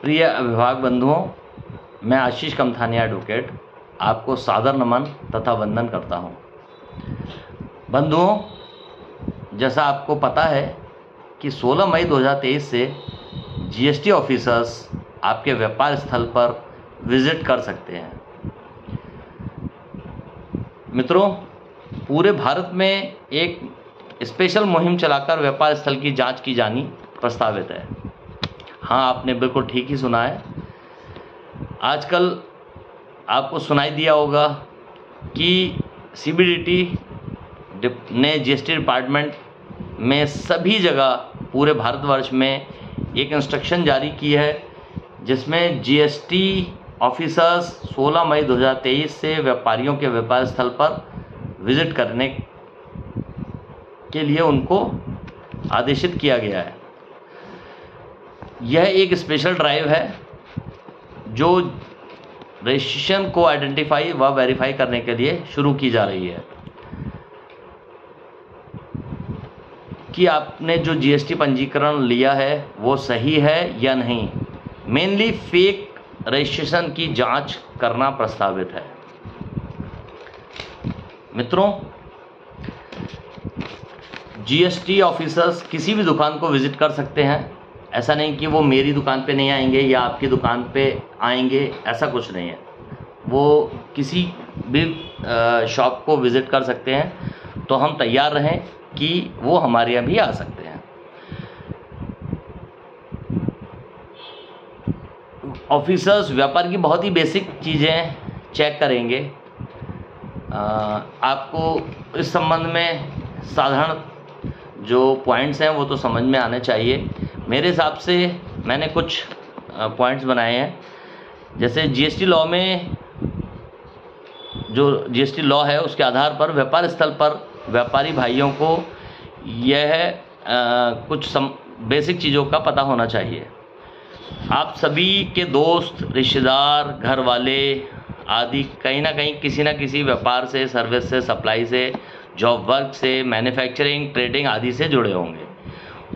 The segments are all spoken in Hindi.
प्रिय अभिभावक बंधुओं, मैं आशीष कमथानिया एडवोकेट आपको सादर नमन तथा वंदन करता हूँ। बंधुओं, जैसा आपको पता है कि 16 मई 2023 से जीएसटी ऑफिसर्स आपके व्यापार स्थल पर विज़िट कर सकते हैं मित्रों, पूरे भारत में एक स्पेशल मुहिम चलाकर व्यापार स्थल की जाँच की जानी प्रस्तावित है हाँ आपने बिल्कुल ठीक ही सुना है। आजकल आपको सुनाई दिया होगा कि सीबीडीटी ने जीएसटी डिपार्टमेंट में सभी जगह पूरे भारतवर्ष में एक इंस्ट्रक्शन जारी की है, जिसमें जीएसटी ऑफिसर्स 16 मई 2023 से व्यापारियों के व्यापार स्थल पर विज़िट करने के लिए उनको आदेशित किया गया है। यह एक स्पेशल ड्राइव है, जो रजिस्ट्रेशन को आइडेंटिफाई व वेरीफाई करने के लिए शुरू की जा रही है। कि आपने जो जीएसटी पंजीकरण लिया है, वो सही है या नहीं? मेनली फेक रजिस्ट्रेशन की जाँच करना प्रस्तावित है। मित्रों जीएसटी ऑफिसर्स किसी भी दुकान को विज़िट कर सकते हैं। ऐसा नहीं कि वो मेरी दुकान पे नहीं आएँगे या आपकी दुकान पे आएँगे, ऐसा कुछ नहीं है। वो किसी भी शॉप को विज़िट कर सकते हैं तो हम तैयार रहें कि वो हमारे यहाँ भी आ सकते हैं। ऑफिसर्स, व्यापार की बहुत ही बेसिक चीज़ें चेक करेंगे। आपको इस संबंध में साधारण जो पॉइंट्स हैं वो तो समझ में आने चाहिए। मेरे हिसाब से मैंने कुछ पॉइंट्स बनाए हैं। जैसे जीएसटी लॉ में जो जीएसटी लॉ है, उसके आधार पर व्यापार स्थल पर व्यापारी भाइयों को यह कुछ सम बेसिक चीज़ों का पता होना चाहिए। आप सभी के दोस्त, रिश्तेदार घर वाले आदि कहीं ना कहीं किसी ना किसी व्यापार से सर्विस से सप्लाई से जॉब वर्क से मैन्युफैक्चरिंग ट्रेडिंग आदि से जुड़े होंगे।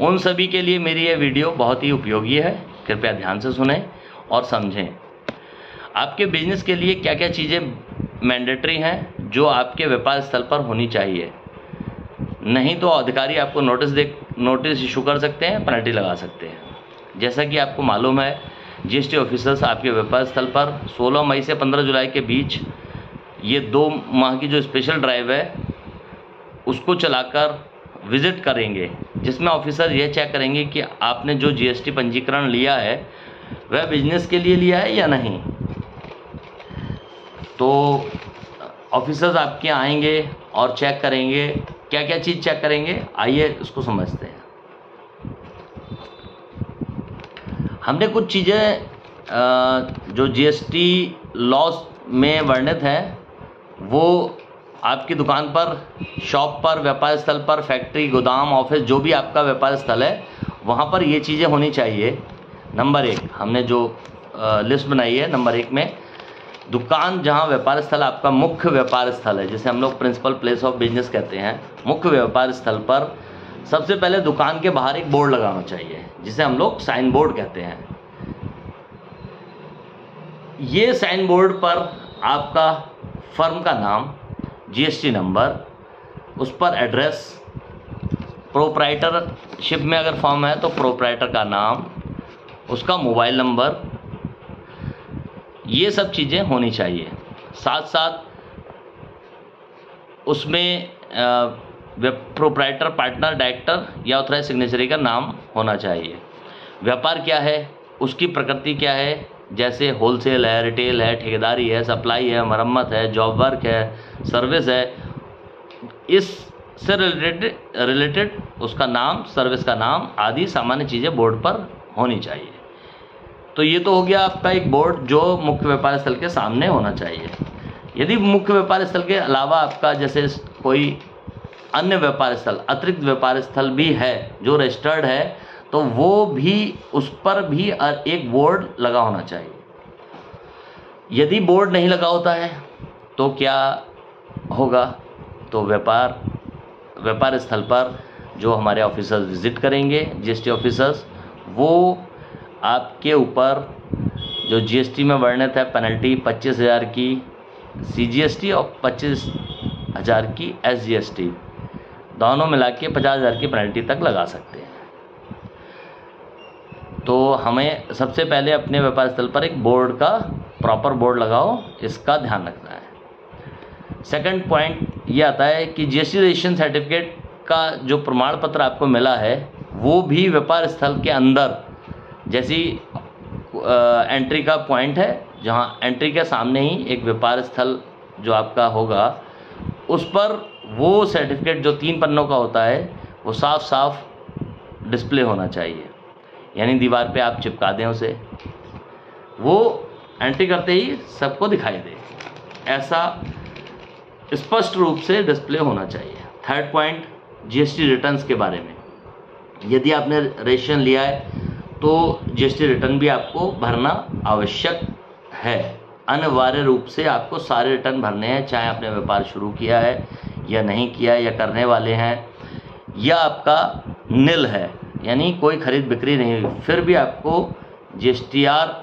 उन सभी के लिए मेरी यह वीडियो बहुत ही उपयोगी है। कृपया ध्यान से सुने और समझें। आपके बिज़नेस के लिए क्या क्या चीज़ें मैंडेटरी हैं जो आपके व्यापार स्थल पर होनी चाहिए? नहीं तो अधिकारी आपको नोटिस दे नोटिस इशू कर सकते हैं पेनल्टी लगा सकते हैं। जैसा कि आपको मालूम है जीएसटी ऑफिसर्स आपके व्यापार स्थल पर 16 मई से 15 जुलाई के बीच ये दो माह की जो स्पेशल ड्राइव है, उसको चलाकर विज़िट करेंगे। जिसमें ऑफिसर यह चेक करेंगे कि आपने जो जीएसटी पंजीकरण लिया है, वह बिज़नेस के लिए लिया है या नहीं? तो ऑफिसर्स आपके आएँगे और चेक करेंगे। क्या क्या चीज़ चेक करेंगे? आइए उसको समझते हैं। हमने कुछ चीज़ें जो जीएसटी लॉस में वर्णित हैं, वो आपकी दुकान पर, शॉप पर, व्यापार स्थल पर, फैक्ट्री, गोदाम, ऑफ़िस, जो भी आपका व्यापार स्थल है, वहाँ पर ये चीज़ें होनी चाहिए। नंबर एक, हमने जो लिस्ट बनाई है नंबर एक में, दुकान जहाँ व्यापार स्थल आपका मुख्य व्यापार स्थल है, जिसे हम लोग प्रिंसिपल प्लेस ऑफ़ बिज़नेस कहते हैं, मुख्य व्यापार स्थल पर सबसे पहले दुकान के बाहर एक बोर्ड लगाना चाहिए, जिसे हम लोग साइन बोर्ड कहते हैं। ये साइन बोर्ड पर आपका फर्म का नाम जीएसटी नंबर उस पर एड्रेस प्रोप्राइटरशिप में अगर फॉर्म है तो प्रोप्राइटर का नाम, उसका मोबाइल नंबर ये सब चीज़ें होनी चाहिए। साथ साथ उसमें प्रोप्राइटर पार्टनर डायरेक्टर या ऑथराइज सिग्नेचरी का नाम होना चाहिए। व्यापार क्या है? उसकी प्रकृति क्या है? जैसे होलसेल है रिटेल है, ठेकेदारी है सप्लाई है, मरम्मत है जॉब वर्क है सर्विस है इस से रिलेटेड रिलेटेड उसका नाम सर्विस का नाम, आदि सामान्य चीज़ें बोर्ड पर होनी चाहिए। तो ये तो हो गया आपका एक बोर्ड जो मुख्य व्यापार स्थल के सामने होना चाहिए। यदि मुख्य व्यापार स्थल के अलावा आपका जैसे कोई अन्य व्यापार स्थल, अतिरिक्त व्यापार स्थल भी है, जो रजिस्टर्ड है तो वो भी, उस पर भी एक बोर्ड लगा होना चाहिए। यदि बोर्ड नहीं लगा होता है तो क्या होगा? तो व्यापार व्यापार स्थल पर जो हमारे ऑफिसर्स विज़िट करेंगे जीएसटी ऑफिसर्स, वो आपके ऊपर, जो जीएसटी में वर्णित है पेनल्टी पच्चीस हज़ार की सीजीएसटी और पच्चीस हज़ार की एसजीएसटी दोनों मिला के पचास हज़ार की पेनल्टी तक लगा सकते हैं। तो हमें सबसे पहले अपने व्यापार स्थल पर एक बोर्ड का प्रॉपर बोर्ड लगाओ, इसका ध्यान रखना है। सेकंड पॉइंट ये आता है कि जीएसटी रजिस्ट्रेशन सर्टिफिकेट का जो प्रमाण पत्र आपको मिला है, वो भी व्यापार स्थल के अंदर। जैसी एंट्री का पॉइंट है, जहाँ एंट्री के सामने ही एक व्यापार स्थल जो आपका होगा, उस पर वो सर्टिफिकेट जो तीन पन्नों का होता है, वो साफ़ साफ़ डिस्प्ले होना चाहिए। यानी दीवार पे आप चिपका दें उसे। वो एंट्री करते ही सबको दिखाई दे। ऐसा स्पष्ट रूप से डिस्प्ले होना चाहिए। थर्ड पॉइंट जीएसटी रिटर्न्स के बारे में। यदि आपने रजिस्ट्रेशन लिया है तो जीएसटी रिटर्न भी आपको भरना आवश्यक है। अनिवार्य रूप से आपको सारे रिटर्न भरने हैं, चाहे आपने व्यापार शुरू किया है या नहीं किया है या करने वाले हैं, या आपका नील है। यानी कोई खरीद बिक्री नहीं हुई। फिर भी आपको जीएसटीआर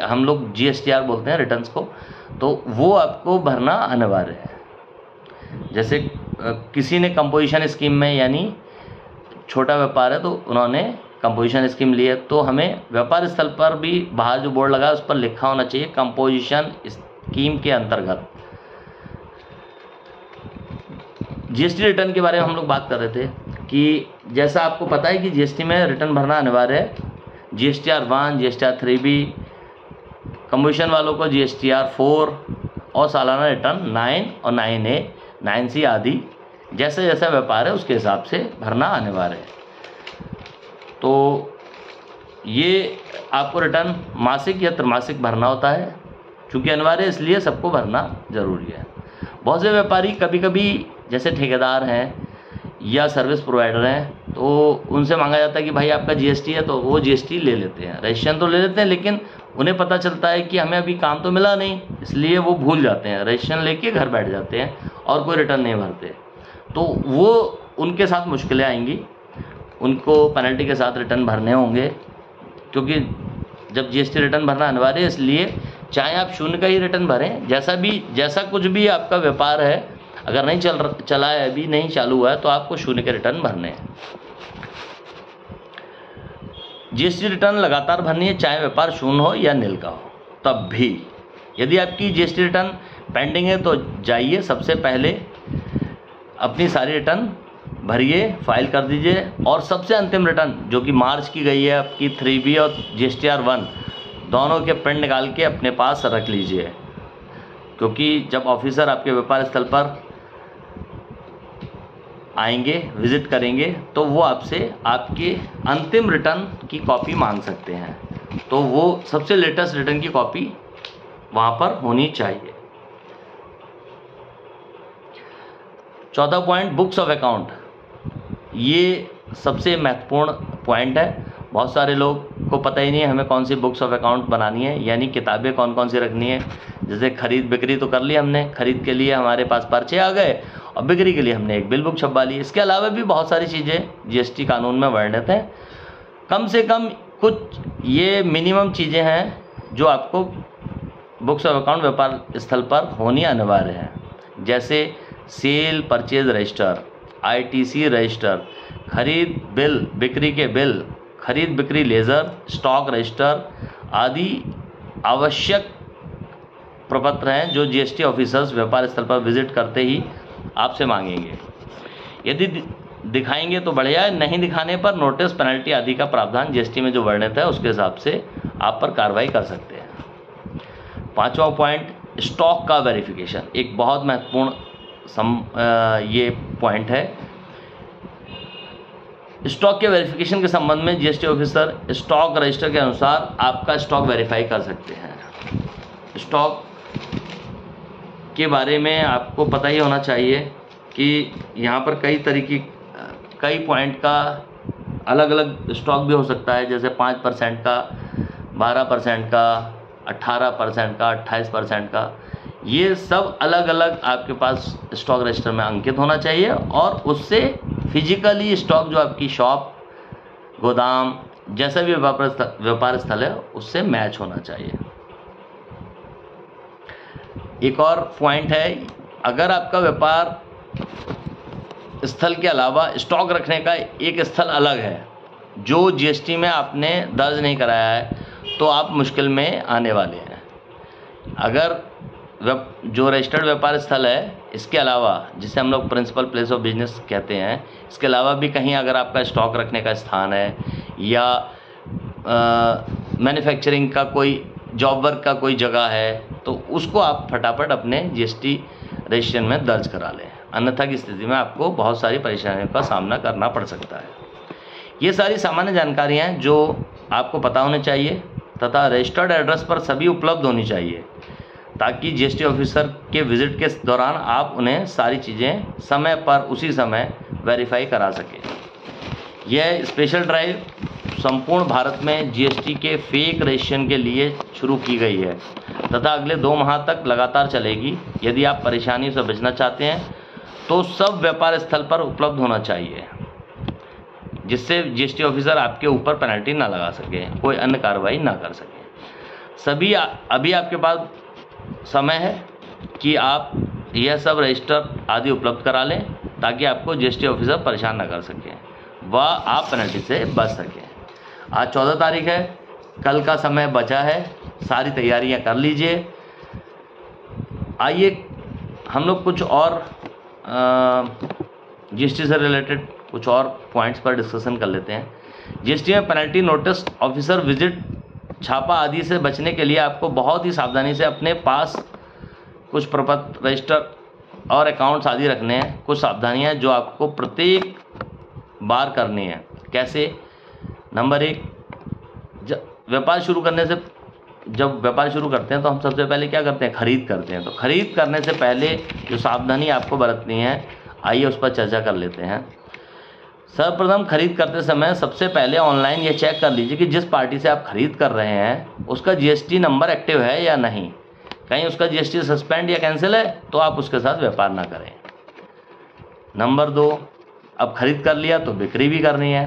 हम लोग जीएसटीआर बोलते हैं रिटर्न्स को तो वो आपको भरना अनिवार्य है। जैसे किसी ने कंपोजिशन स्कीम में यानी छोटा व्यापार है तो उन्होंने कंपोजिशन स्कीम ली है तो हमें व्यापार स्थल पर भी बाहर जो बोर्ड लगा है, उस पर लिखा होना चाहिए कंपोजिशन स्कीम के अंतर्गत। जीएसटी रिटर्न के बारे में हम लोग बात कर रहे थे। कि जैसा आपको पता है कि जीएसटी में रिटर्न भरना अनिवार्य है। G S T R one G S T R three B commission वालों को G S T R four और सालाना रिटर्न नाइन और नाइन ए नाइन सी आदि। जैसे जैसा व्यापार है, उसके हिसाब से भरना अनिवार्य है। तो ये आपको रिटर्न मासिक या त्रमासिक भरना होता है, चूँकि अनिवार्य इसलिए सबको भरना ज़रूरी है। बहुत से व्यापारी कभी कभी जैसे ठेकेदार हैं या सर्विस प्रोवाइडर हैं तो उनसे मांगा जाता है कि भाई आपका जीएसटी है तो वो जीएसटी ले लेते हैं। रजिस्ट्रेशन तो ले लेते हैं, लेकिन उन्हें पता चलता है कि हमें अभी काम तो मिला नहीं, इसलिए वो भूल जाते हैं। रजिस्ट्रेशन लेके घर बैठ जाते हैं और कोई रिटर्न नहीं भरते तो वो उनके साथ मुश्किलें आएँगी। उनको पेनल्टी के साथ रिटर्न भरने होंगे, क्योंकि जब जीएसटी रिटर्न भरना अनिवार्य है, इसलिए चाहे आप शून्य का ही रिटर्न भरें, जैसा भी, जैसा कुछ भी आपका व्यापार है अगर नहीं चल चला है, अभी नहीं चालू हुआ है तो आपको शून्य के रिटर्न भरने हैं। जीएसटी रिटर्न लगातार भरनी है, चाहे व्यापार शून्य हो या नील का हो, तब भी। यदि आपकी जीएसटी रिटर्न पेंडिंग है तो जाइए, सबसे पहले अपनी सारी रिटर्न भरिए फ़ाइल कर दीजिए, और सबसे अंतिम रिटर्न जो कि मार्च की गई है, आपकी थ्री बी और G S T R one दोनों के प्रिंट निकाल के अपने पास रख लीजिए। क्योंकि जब ऑफिसर आपके व्यापार स्थल पर आएँगे विज़िट करेंगे तो वो आपसे आपके अंतिम रिटर्न की कॉपी मांग सकते हैं। तो वो सबसे लेटेस्ट रिटर्न की कॉपी वहाँ पर होनी चाहिए। चौथा पॉइंट बुक्स ऑफ़ अकाउंट ये सबसे महत्वपूर्ण पॉइंट है। बहुत सारे लोग को पता ही नहीं है हमें कौन सी बुक्स ऑफ़ अकाउंट बनानी है, यानी किताबें कौन कौन सी रखनी है। जैसे खरीद बिक्री तो कर ली हमने, खरीद के लिए हमारे पास पर्चे आ गए और बिक्री के लिए हमने एक बिल बुक छपवा ली। इसके अलावा भी बहुत सारी चीज़ें जीएसटी कानून में वर्णित हैं। कम से कम कुछ ये मिनिमम चीज़ें हैं जो आपको बुक्स ऑफ़ अकाउंट व्यापार स्थल पर होनी अनिवार्य है। जैसे sale purchase register ITC register खरीद बिल, बिक्री के बिल, खरीद बिक्री लेज़र स्टॉक रजिस्टर आदि आवश्यक प्रपत्र हैं जो जीएसटी ऑफिसर्स व्यापार स्थल पर विज़िट करते ही आपसे मांगेंगे। यदि दिखाएँगे तो बढ़िया, नहीं दिखाने पर नोटिस पेनल्टी आदि का प्रावधान जीएसटी में जो वर्णित है, उसके हिसाब से आप पर कार्रवाई कर सकते हैं। पांचवा पॉइंट, स्टॉक का वेरिफिकेशन। एक बहुत महत्वपूर्ण सम ये पॉइंट है। स्टॉक के वेरिफिकेशन के संबंध में जीएसटी ऑफिसर स्टॉक रजिस्टर के अनुसार आपका स्टॉक वेरीफाई कर सकते हैं। स्टॉक के बारे में आपको पता ही होना चाहिए कि यहाँ पर कई तरीके, कई पॉइंट का अलग अलग स्टॉक भी हो सकता है, जैसे पाँच परसेंट का, बारह परसेंट का अट्ठारह परसेंट का, अट्ठाईस परसेंट का। ये सब अलग अलग आपके पास स्टॉक रजिस्टर में अंकित होना चाहिए और उससे फिजिकली स्टॉक जो आपकी शॉप गोदाम, जैसा भी व्यापार व्यापार स्थल है, उससे मैच होना चाहिए। एक और पॉइंट है, अगर आपका व्यापार स्थल के अलावा स्टॉक रखने का एक स्थल अलग है, जो जीएसटी में आपने दर्ज नहीं कराया है तो आप मुश्किल में आने वाले हैं। अगर जो रजिस्टर्ड व्यापार स्थल है, इसके अलावा, जिसे हम लोग प्रिंसिपल प्लेस ऑफ़ बिज़नेस कहते हैं, इसके अलावा भी कहीं अगर आपका स्टॉक रखने का स्थान है, या मैन्युफैक्चरिंग का कोई जॉब वर्क का कोई जगह है तो उसको आप फटाफट अपने जीएसटी रजिस्ट्रेशन में दर्ज करा लें। अन्यथा की स्थिति में आपको बहुत सारी परेशानियों का सामना करना पड़ सकता है। ये सारी सामान्य जानकारियाँ जो आपको पता होनी चाहिए तथा रजिस्टर्ड एड्रेस पर सभी उपलब्ध होनी चाहिए, ताकि जीएसटी ऑफिसर के विज़िट के दौरान आप उन्हें सारी चीज़ें समय पर उसी समय वेरीफाई करा सकें। यह स्पेशल ड्राइव संपूर्ण भारत में जीएसटी के फेक रजिस्ट्रेशन के लिए शुरू की गई है। तथा अगले दो माह तक लगातार चलेगी। यदि आप परेशानी से बचना चाहते हैं तो सब व्यापार स्थल पर उपलब्ध होना चाहिए जिससे जीएसटी ऑफिसर आपके ऊपर पेनल्टी ना लगा सके कोई अन्य कार्रवाई ना कर सके। सभी आ, अभी आपके पास समय है कि आप यह सब रजिस्टर आदि उपलब्ध करा लें ताकि आपको जीएसटी ऑफिसर परेशान ना कर सकें व आप पेनल्टी से बच सकें। आज चौदह तारीख है कल का समय बचा है सारी तैयारियाँ कर लीजिए। आइए, हम लोग कुछ और जीएसटी से रिलेटेड कुछ और पॉइंट्स पर डिस्कशन कर लेते हैं। जीएसटी में पेनल्टी नोटिस ऑफिसर विज़िट छापा आदि से बचने के लिए आपको बहुत ही सावधानी से अपने पास कुछ प्रपत्र रजिस्टर और अकाउंट्स आदि रखने हैं। कुछ सावधानियाँ जो आपको प्रत्येक बार करनी है। कैसे? नंबर एक व्यापार शुरू करने से जब व्यापार शुरू करते हैं तो हम सबसे पहले क्या करते हैं? खरीद करते हैं। तो खरीद करने से पहले जो सावधानी आपको बरतनी है, आइए उस पर चर्चा कर लेते हैं। सर्वप्रथम खरीद करते समय सबसे पहले ऑनलाइन ये चेक कर लीजिए कि जिस पार्टी से आप खरीद कर रहे हैं, उसका जीएसटी नंबर एक्टिव है या नहीं। कहीं उसका जीएसटी सस्पेंड या कैंसिल है तो आप उसके साथ व्यापार ना करें। नंबर दो, अब खरीद कर लिया तो बिक्री भी करनी है।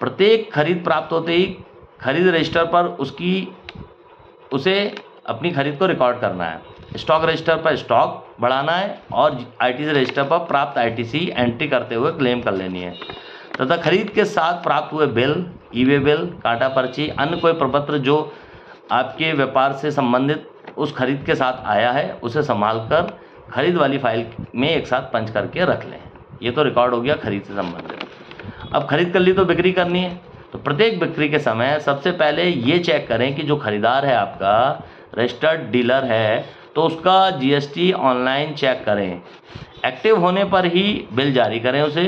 प्रत्येक खरीद प्राप्त होते ही खरीद रजिस्टर पर उसकी उसे अपनी खरीद को रिकॉर्ड करना है। स्टॉक रजिस्टर पर स्टॉक बढ़ाना है और आईटीसी रजिस्टर पर प्राप्त आईटीसी एंट्री करते हुए क्लेम कर लेनी है। तथा खरीद के साथ प्राप्त हुए बिल ई वे बिल काटा पर्ची, अन्य कोई प्रपत्र जो आपके व्यापार से संबंधित उस खरीद के साथ आया है, उसे संभाल कर खरीद वाली फ़ाइल में एक साथ पंच करके रख लें। ये तो रिकॉर्ड हो गया खरीद से संबंधित। अब खरीद कर ली तो बिक्री करनी है। तो प्रत्येक बिक्री के समय सबसे पहले ये चेक करें कि जो खरीदार है आपका, रजिस्टर्ड डीलर है तो उसका जीएसटी ऑनलाइन चेक करें। एक्टिव होने पर ही बिल जारी करें उसे।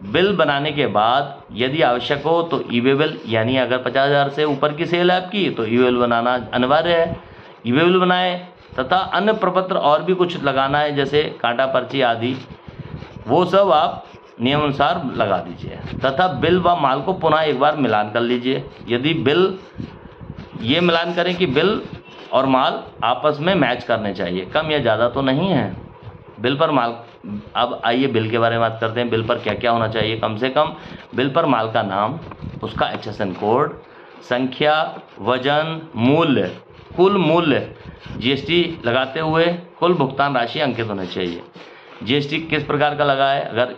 बिल बनाने के बाद यदि आवश्यक हो तो ई बिल, यानी अगर पचास हज़ार से ऊपर की सेल है आपकी तो ई बिल बनाना अनिवार्य है। ई बिल बनाए, तथा अन्य प्रपत्र और भी कुछ लगाना है, जैसे कांटा पर्ची आदि। वो सब आप नियमानुसार लगा दीजिए। तथा बिल व माल को पुनः एक बार मिलान कर लीजिए। यदि बिल ये मिलान करें कि बिल और माल आपस में मैच करने चाहिए। कम या ज़्यादा तो नहीं है। बिल पर माल, अब आइए बिल के बारे में बात करते हैं। बिल पर क्या क्या होना चाहिए? कम से कम बिल पर माल का नाम, उसका एच कोड, संख्या, वज़न, मूल्य, कुल मूल्य, जीएसटी लगाते हुए कुल भुगतान राशि अंकित होनी चाहिए। जीएसटी किस प्रकार का लगा है? अगर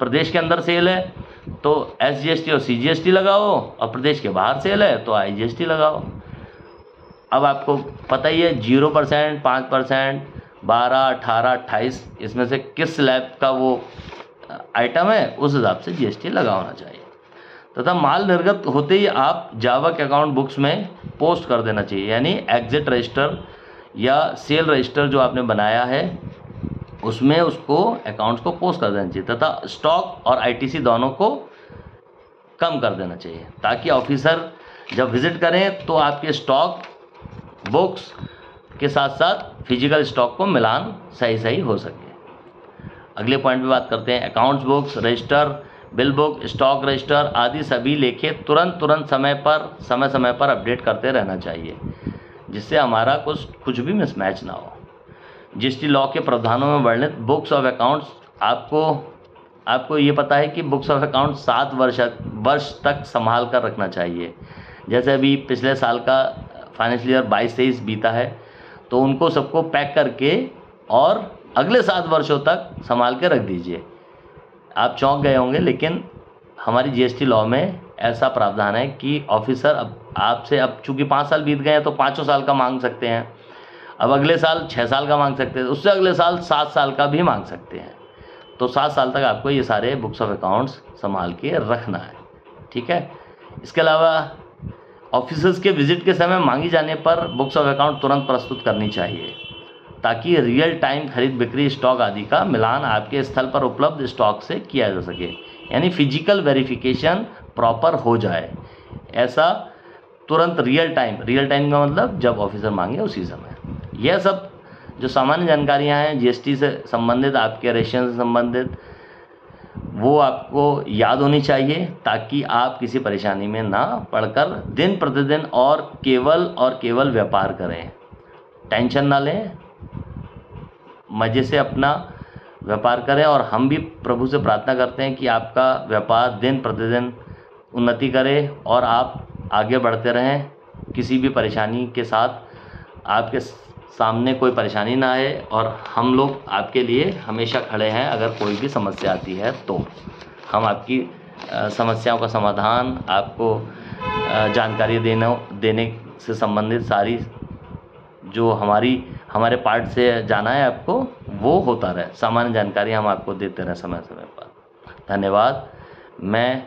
प्रदेश के अंदर सेल है तो एस जी एस टी और सी जी एस टी लगाओ, और प्रदेश के बाहर सेल है तो आई जी एस टी लगाओ। अब आपको पता ही है, ज़ीरो परसेंट, पाँच परसेंट, बारह, अठारह, अट्ठाईस, इसमें से किस स्लैब का वो आइटम है, उस हिसाब से जीएसटी लगा होना चाहिए। तथा माल निर्गत होते ही आप जावक अकाउंट बुक्स में पोस्ट कर देना चाहिए, यानी एग्जिट रजिस्टर या सेल रजिस्टर जो आपने बनाया है उसमें उसको अकाउंट्स को पोस्ट कर देना चाहिए, तथा स्टॉक और आईटीसी दोनों को कम कर देना चाहिए, ताकि ऑफिसर जब विज़िट करें तो आपके स्टॉक बुक्स के साथ साथ फ़िज़िकल स्टॉक को मिलान सही सही हो सके। अगले पॉइंट पे बात करते हैं accounts books register bill book stock register आदि सभी लेखे तुरंत तुरंत समय पर समय समय पर अपडेट करते रहना चाहिए, जिससे हमारा कुछ कुछ भी मिसमैच ना हो। जीएसटी लॉ के प्रावधानों में वर्णित बुक्स ऑफ़ अकाउंट्स, आपको आपको ये पता है कि बुक्स ऑफ़ अकाउंट सात वर्ष वर्ष तक संभाल कर रखना चाहिए। जैसे अभी पिछले साल का फाइनेंशियल ईयर बाईस तेईस बीता है तो उनको सबको पैक करके और अगले सात वर्षों तक संभाल के रख दीजिए। आप चौंक गए होंगे, लेकिन हमारी जीएसटी लॉ में ऐसा प्रावधान है कि ऑफिसर अब, आपसे अब चूँकि पाँच साल बीत गए हैं तो पाँचों साल का मांग सकते हैं। अब अगले साल छः साल का मांग सकते हैं, उससे अगले साल सात साल का भी मांग सकते हैं। तो सात साल तक आपको ये सारे बुक्स ऑफ़ अकाउंट्स संभाल के रखना है, ठीक है? इसके अलावा ऑफिसर्स के विज़िट के समय मांगी जाने पर बुक्स ऑफ़ अकाउंट तुरंत प्रस्तुत करनी चाहिए, ताकि रियल टाइम खरीद, बिक्री स्टॉक आदि का मिलान आपके स्थल पर उपलब्ध स्टॉक से किया जा सके, यानी फ़िज़िकल वेरिफिकेशन प्रॉपर हो जाए। ऐसा तुरंत रियल टाइम रियल टाइम का मतलब जब ऑफिसर मांगे उसी समय। यह सब जो सामान्य जानकारियाँ हैं जीएसटी से संबंधित, आपके रेशन से संबंधित, वो आपको याद होनी चाहिए ताकि आप किसी परेशानी में ना पड़कर दिन प्रतिदिन और केवल और केवल व्यापार करें। टेंशन ना लें, मज़े से अपना व्यापार करें और हम भी प्रभु से प्रार्थना करते हैं कि आपका व्यापार दिन प्रतिदिन उन्नति करे और आप आगे बढ़ते रहें। किसी भी परेशानी के साथ आपके सामने कोई परेशानी ना आए और हम लोग आपके लिए हमेशा खड़े हैं अगर कोई भी समस्या आती है तो। हम आपकी समस्याओं का समाधान आपको जानकारी देना, देने से संबंधित सारी जो हमारी, हमारे पार्ट से जाना है आपको, वो होता रहे। सामान्य जानकारी हम आपको देते रहें समय समय पर। धन्यवाद। मैं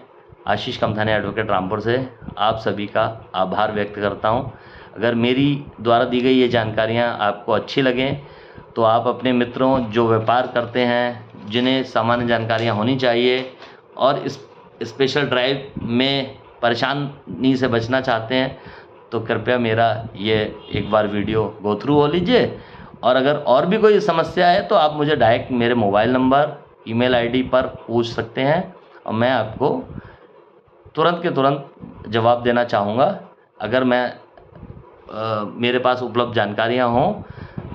आशीष कमथाने एडवोकेट रामपुर से आप सभी का आभार व्यक्त करता हूँ। अगर मेरी द्वारा दी गई ये जानकारियाँ आपको अच्छी लगें तो आप अपने मित्रों जो व्यापार करते हैं, जिन्हें सामान्य जानकारियाँ होनी चाहिए और इस स्पेशल ड्राइव में परेशानी से बचना चाहते हैं तो कृपया मेरा ये एक बार वीडियो गो थ्रू हो लीजिए। और अगर और भी कोई समस्या है तो आप मुझे डायरेक्ट मेरे मोबाइल नंबर ईमेल आईडी पर पूछ सकते हैं और मैं आपको तुरंत के तुरंत जवाब देना चाहूँगा। अगर मैं मेरे पास उपलब्ध जानकारियाँ हों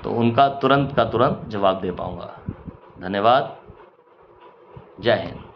तो उनका तुरंत का तुरंत जवाब दे पाऊँगा। धन्यवाद। जय हिंद।